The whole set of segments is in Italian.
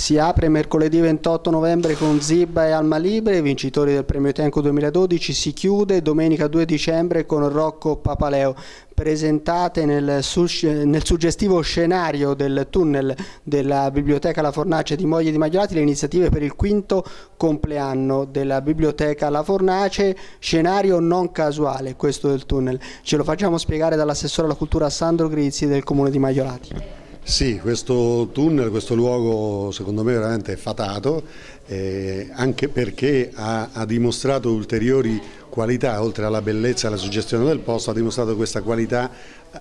Si apre mercoledì 28 novembre con Zibba e Alma Libre, vincitori del premio Tenco 2012, si chiude domenica 2 dicembre con Rocco Papaleo presentate nel, nel, suggestivo scenario del tunnel della Biblioteca La Fornace di Moglie di Magliolati le iniziative per il quinto compleanno della Biblioteca La Fornace, scenario non casuale questo del tunnel. Ce lo facciamo spiegare dall'assessore alla cultura Sandro Grizzi del Comune di Magliolati. Sì, questo tunnel, questo luogo secondo me veramente è fatato, eh, anche perché ha, ha dimostrato ulteriori qualità, oltre alla bellezza e alla suggestione del posto, ha dimostrato questa qualità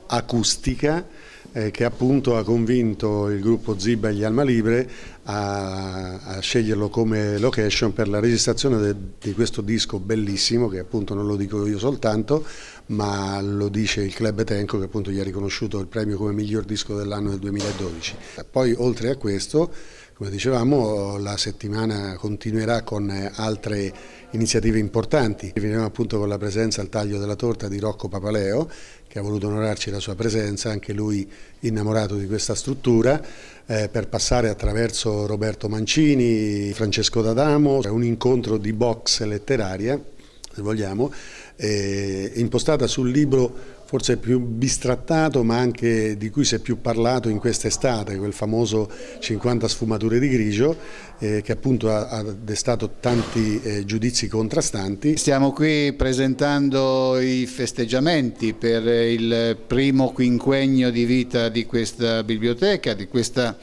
acustica eh, che appunto ha convinto il gruppo Ziba e gli Alma Libre a, a sceglierlo come location per la registrazione de, di questo disco bellissimo che appunto non lo dico io soltanto ma lo dice il Club Etenco che appunto gli ha riconosciuto il premio come miglior disco dell'anno del 2012. Poi oltre a questo come dicevamo la settimana continuerà con altre iniziative importanti. Finiamo appunto con la presenza al taglio della torta di Rocco Papaleo che ha voluto onorarci la sua presenza, anche lui innamorato di questa struttura, eh, per passare attraverso Roberto Mancini, Francesco D'Adamo, un incontro di box letteraria, se vogliamo, eh, impostata sul libro forse più bistrattato ma anche di cui si è più parlato in quest'estate, quel famoso 50 sfumature di grigio eh, che appunto ha, ha destato tanti eh, giudizi contrastanti. Stiamo qui presentando i festeggiamenti per il primo quinquennio di vita di questa biblioteca, di questa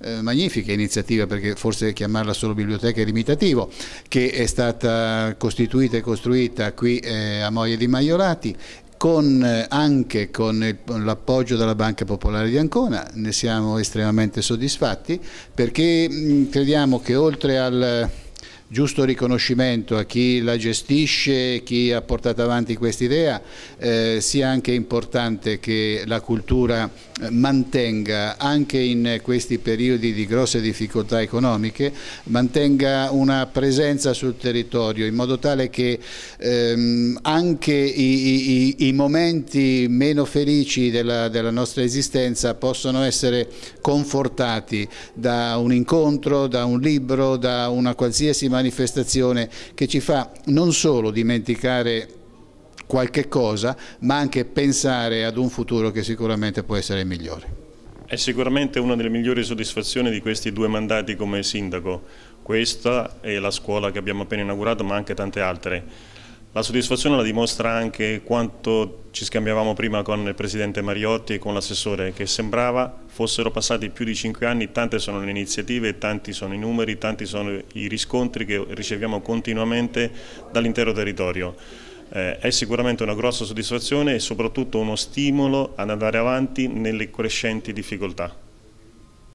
eh, magnifica iniziativa, perché forse chiamarla solo biblioteca è limitativo, che è stata costituita e costruita qui eh, a Moia di Maiorati con, eh, anche con l'appoggio della Banca Popolare di Ancona, ne siamo estremamente soddisfatti perché crediamo che oltre al giusto riconoscimento a chi la gestisce, chi ha portato avanti questa idea, eh, sia anche importante che la cultura mantenga anche in questi periodi di grosse difficoltà economiche, mantenga una presenza sul territorio in modo tale che ehm, anche i, i, i, momenti meno felici della, della nostra esistenza possono essere confortati da un incontro, da un libro, da una qualsiasi manifestazione manifestazione che ci fa non solo dimenticare qualche cosa, ma anche pensare ad un futuro che sicuramente può essere migliore. È sicuramente una delle migliori soddisfazioni di questi due mandati come sindaco. Questa è la scuola che abbiamo appena inaugurato, ma anche tante altre. La soddisfazione la dimostra anche quanto ci scambiavamo prima con il Presidente Mariotti e con l'assessore, che sembrava fossero passati più di cinque anni, tante sono le iniziative, tanti sono i numeri, tanti sono i riscontri che riceviamo continuamente dall'intero territorio. Eh, è sicuramente una grossa soddisfazione e soprattutto uno stimolo ad andare avanti nelle crescenti difficoltà.